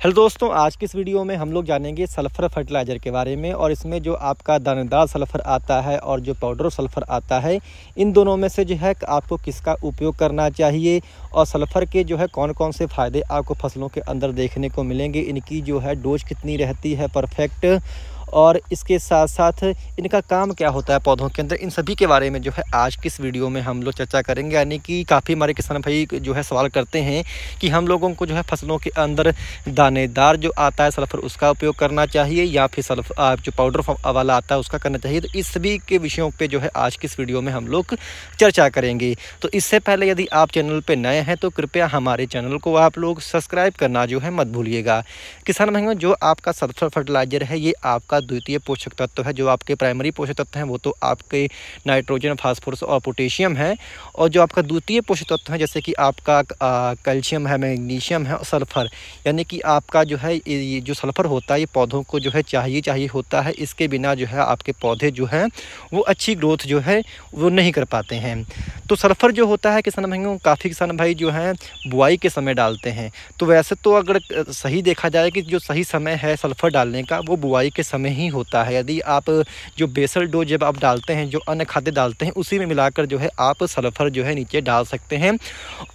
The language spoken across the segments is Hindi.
हेलो दोस्तों, आज की इस वीडियो में हम लोग जानेंगे सल्फ़र फर्टिलाइज़र के बारे में और इसमें जो आपका दानेदार सल्फ़र आता है और जो पाउडर सल्फ़र आता है, इन दोनों में से जो है आपको किसका उपयोग करना चाहिए और सल्फ़र के जो है कौन कौन से फ़ायदे आपको फ़सलों के अंदर देखने को मिलेंगे, इनकी जो है डोज कितनी रहती है, परफेक्ट और इसके साथ साथ इनका काम क्या होता है पौधों के अंदर? इन सभी के बारे में जो है आज की इस वीडियो में हम लोग चर्चा करेंगे? यानी कि काफ़ी हमारे किसान भाई जो है सवाल करते हैं कि हम लोगों को जो है फ़सलों के अंदर दानेदार जो आता है सल्फ़र, उसका उपयोग करना चाहिए या फिर सल्फ जो पाउडर वाला आता है उसका करना चाहिए? तो इस सभी के विषयों पर जो है आज की इस वीडियो में हम लोग चर्चा करेंगे? तो इससे पहले यदि आप चैनल पर नए हैं तो कृपया हमारे चैनल को आप लोग सब्सक्राइब करना जो है मत भूलिएगा। किसान भाइयों, जो आपका सल्फ़र फर्टिलाइज़र है, ये आपका द्वितीय पोषक तत्व है, जो आपके प्राइमरी पोषक तत्व हैं, वो तो आपके नाइट्रोजन फास्फोरस और पोटेशियम है। और जो आपका द्वितीय पोषक तत्व है, जैसे कि आपका कैल्शियम है मैग्नीशियम है और सल्फ़र यानी कि आपका जो है, ये जो सल्फ़र होता है, ये पौधों को जो है चाहिए चाहिए होता है, इसके बिना जो है आपके पौधे जो हैं, वो अच्छी ग्रोथ जो है, वो नहीं कर पाते हैं। तो सल्फ़र जो होता है, किसान भाइयों, काफ़ी किसान भाई जो हैं, बुआई के समय डालते हैं। तो वैसे तो अगर सही देखा जाए कि जो सही समय है सल्फ़र डालने का, वो बुआई के समय ही होता है। यदि आप जो बेसल डोज जब आप डालते हैं, जो अन्य खाद्य डालते हैं, उसी में मिलाकर जो है आप सल्फ़र जो है नीचे डाल सकते हैं।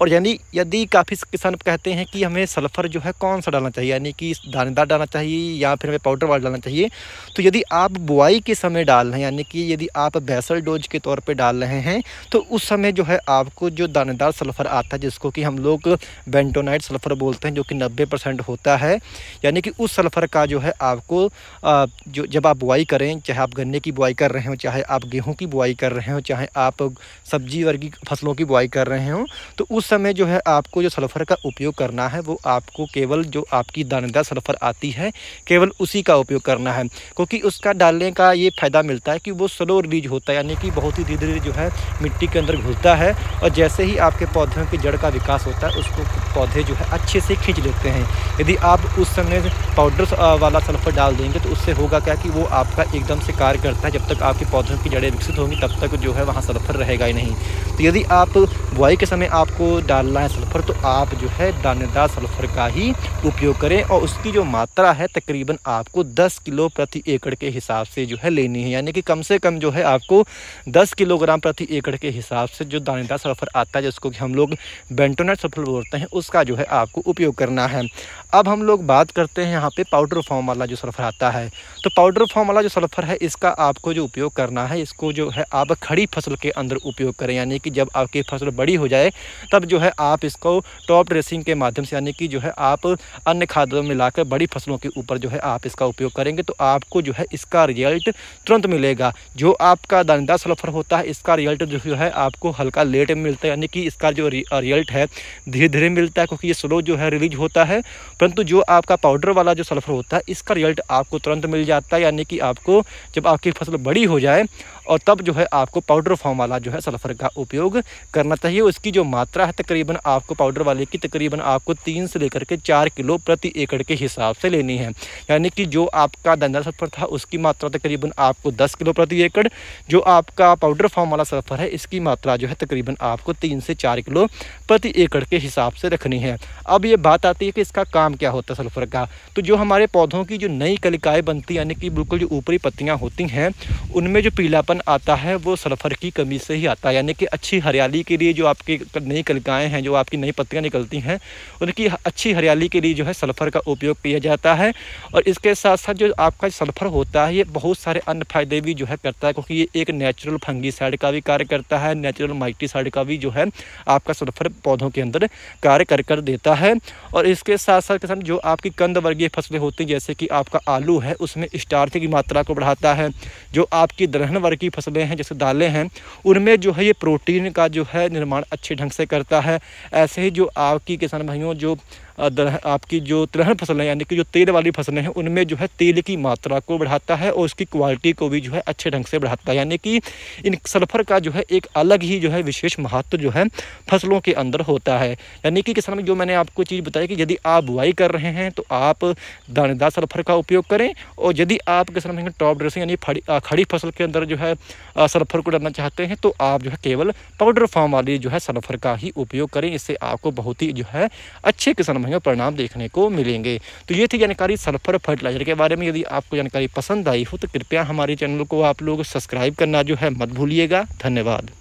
और यानी यदि काफ़ी किसान कहते हैं कि हमें सल्फ़र जो है कौन सा डालना चाहिए? यानी कि दानेदार डालना चाहिए या फिर हमें पाउडर वाला डालना चाहिए? तो यदि आप बुआई के समय डाल रहे हैं, यानी कि यदि आप बेसल डोज के तौर पर डाल रहे हैं तो उस समय जो है आपको जो दानेदार सल्फ़र आता है, जिसको कि हम लोग बेंटोनाइट सल्फ़र बोलते हैं, जो कि नब्बे परसेंट होता है, यानी कि उस सल्फ़र का जो है आपको जो, जब आप बुआई करें चाहे आप गन्ने की बुआई कर रहे हो, चाहे आप गेहूँ की बुआई कर रहे हो, चाहे आप सब्ज़ी वर्गी फ़सलों की बुआई कर रहे हो तो उस समय जो है आपको जो सल्फ़र का उपयोग करना है, वो आपको केवल जो आपकी दानेदार सल्फ़र आती है, केवल उसी का उपयोग करना है। क्योंकि उसका डालने का ये फ़ायदा मिलता है कि वो स्लो रिलीज़ होता है, यानी कि बहुत ही धीरे धीरे जो है मिट्टी के अंदर घुलता है और जैसे ही आपके पौधों की जड़ का विकास होता है, उसको पौधे जो है अच्छे से खींच लेते हैं। यदि आप उस समय पाउडर वाला सल्फ़र डाल देंगे तो उससे होगा क्या कि वो आपका एकदम से कार्य करता है? जब तक आपके पौधों की जड़ें विकसित होंगी, तब तक जो है वहाँ सल्फ़र रहेगा ही नहीं। तो यदि आप बुआई के समय आपको डालना है सल्फ़र तो आप जो है दानेदार सल्फ़र का ही उपयोग करें और उसकी जो मात्रा है तकरीबन आपको 10 किलो प्रति एकड़ के हिसाब से जो है लेनी है। यानी कि कम से कम जो है आपको 10 किलोग्राम प्रति एकड़ के हिसाब से जो दानेदार सल्फ़र आता है, जिसको कि हम लोग बेंटोनेट सल्फ़र बोलते हैं, उसका जो है आपको उपयोग करना है। अब हम लोग बात करते हैं यहाँ पर पाउडर फॉर्म वाला जो सल्फ़र आता है। तो पाउडर फॉर्म वाला जो सल्फ़र है, इसका आपको जो उपयोग करना है, इसको जो है आप खड़ी फ़सल के अंदर उपयोग करें। यानी कि जब आपकी फ़सल बड़ी हो जाए, तब जो है आप इसको टॉप ड्रेसिंग के माध्यम से, यानी कि जो है आप अन्य खादों में मिलाकर बड़ी फ़सलों के ऊपर जो है आप इसका उपयोग करेंगे तो आपको जो है इसका रिज़ल्ट तुरंत मिलेगा। जो आपका दानेदार सल्फ़र होता है, इसका रिज़ल्ट जो है आपको हल्का लेट में मिलता है, यानी कि इसका जो रिज़ल्ट है धीरे धीरे मिलता है, क्योंकि ये स्लो जो है रिलीज़ होता है, परंतु जो आपका पाउडर वाला जो सल्फ़र होता है, इसका रिज़ल्ट आपको तुरंत मिल जाता है, यानी कि आपको जब आपकी फ़सल बड़ी हो जाए, और तब जो है आपको पाउडर फॉर्म वाला जो है सल्फ़र का उपयोग करना चाहिए। उसकी जो मात्रा है तकरीबन आपको पाउडर वाले की तकरीबन आपको तीन से लेकर के चार किलो प्रति एकड़ के हिसाब से लेनी है। यानी कि जो आपका दंदा सल्फ़र था, उसकी मात्रा तकरीबन आपको दस किलो प्रति एकड़, जो आपका पाउडर फॉर्म वाला सल्फ़र है, इसकी मात्रा जो है तकरीबन आपको तीन से चार किलो प्रति एकड़ के हिसाब से रखनी है। अब ये बात आती है कि इसका काम क्या होता है सल्फ़र का। तो जो हमारे पौधों की जो नई कलिकाएँ बनती यानी कि बिल्कुल जो ऊपरी पत्तियाँ होती हैं, उनमें जो पीलापन आता है, वो सल्फ़र की कमी से ही आता है। यानी कि अच्छी हरियाली के लिए जो आपकी नई कलिकाएँ हैं, जो आपकी नई पत्तियाँ निकलती हैं, उनकी अच्छी हरियाली के लिए जो है सल्फ़र का उपयोग किया जाता है। और इसके साथ साथ जो आपका सल्फ़र होता है, ये बहुत सारे अन्य फ़ायदे भी जो है करता है, क्योंकि ये एक नेचुरल फंगी साइड का भी कार्य करता है नेचुरल माइटी साइड का भी जो है आपका सल्फ़र पौधों के अंदर कार्य कर कर देता है। और इसके साथ साथ के साथ जो आपकी कंद वर्गीय फ़सलें होती हैं, जैसे कि आपका आलू है, उसमें स्टार्च की मात्रा को बढ़ाता है। जो आपकी दलहन वर्गीय फ़सलें हैं, जैसे दालें हैं, उनमें जो है ये प्रोटीन का जो है निर्माण अच्छे ढंग से करता है। ऐसे ही जो आपकी किसान भाइयों जो आपकी जो तिलहन फ़सलें यानी कि जो तेल वाली फ़सलें हैं, उनमें जो है तेल की मात्रा को बढ़ाता है और उसकी क्वालिटी को भी जो है अच्छे ढंग से बढ़ाता है। यानी कि इन सल्फ़र का जो है एक अलग ही जो है विशेष महत्व जो है फ़सलों के अंदर होता है। यानी कि किसान, जो मैंने आपको चीज़ बताई कि यदि आप बुआई कर रहे हैं तो आप दानेदार सल्फ़र का उपयोग करें और यदि आप किसान टॉप ड्रेसिंग यानी खड़ी फ़सल के अंदर जो है सल्फ़र को डालना चाहते हैं तो आप जो है केवल पाउडर फॉर्म वाली जो है सल्फ़र का ही उपयोग करें। इससे आपको बहुत ही जो है अच्छे किसान में हमें परिणाम देखने को मिलेंगे। तो ये थी जानकारी सल्फ़र फर्टिलाइज़र के बारे में। यदि आपको जानकारी पसंद आई हो तो कृपया हमारे चैनल को आप लोग सब्सक्राइब करना जो है मत भूलिएगा। धन्यवाद।